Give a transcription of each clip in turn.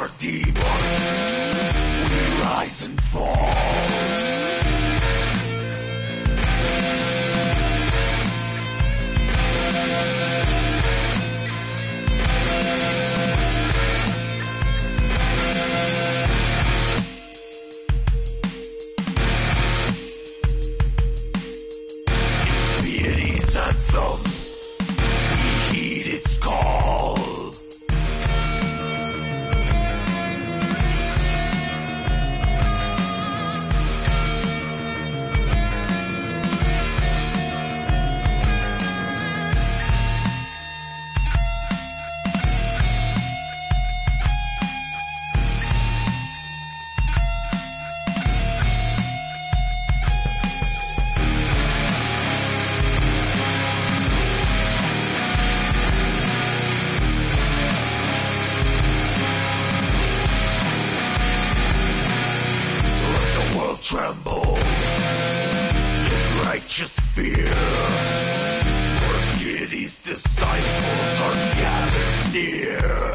are demons. We rise and fall. Deity's disciples are gathered near.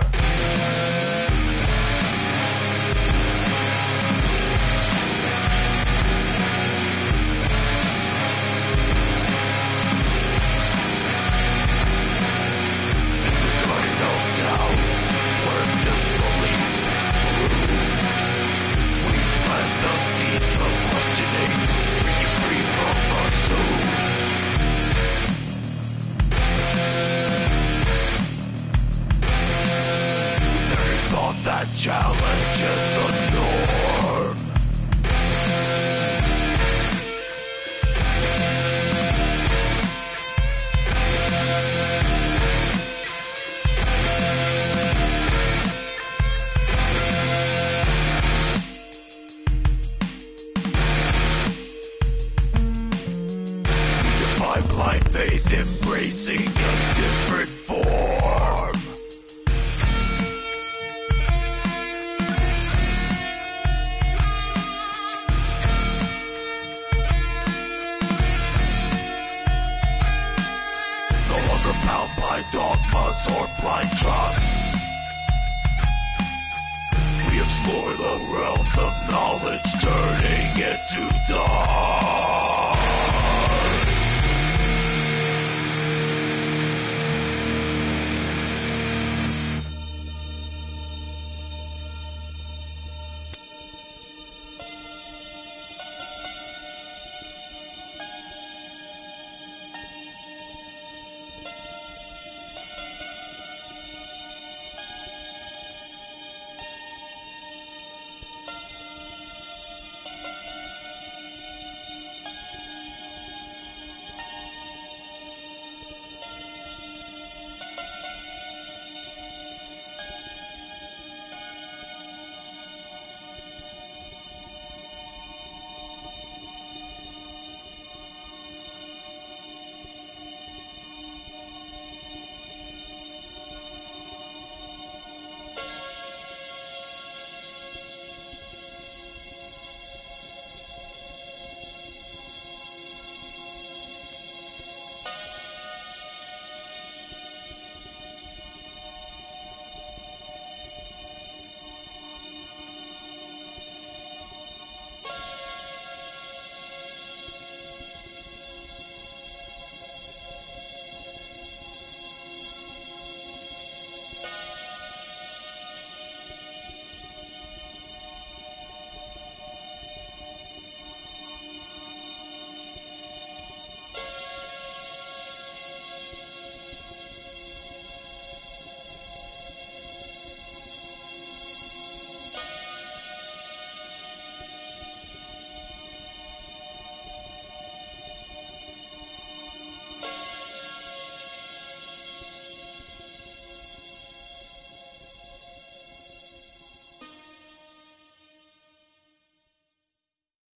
That challenge is the norm. Defy blind faith, embracing a different dogmas or blind trust. We explore the realms of knowledge, turning it to dust.